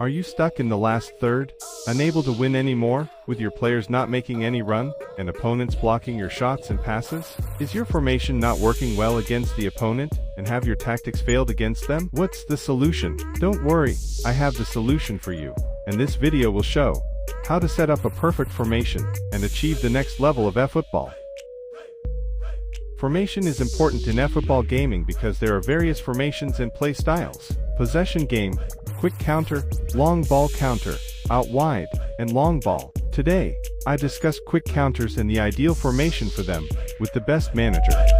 Are you stuck in the last third? Unable to win anymore, with your players not making any run, and opponents blocking your shots and passes? Is your formation not working well against the opponent, and have your tactics failed against them? What's the solution? Don't worry, I have the solution for you, and this video will show how to set up a perfect formation and achieve the next level of eFootball. Formation is important in eFootball gaming because there are various formations and play styles. Possession game, quick counter, long ball counter, out wide, and long ball. Today, I discuss quick counters and the ideal formation for them, with the best manager.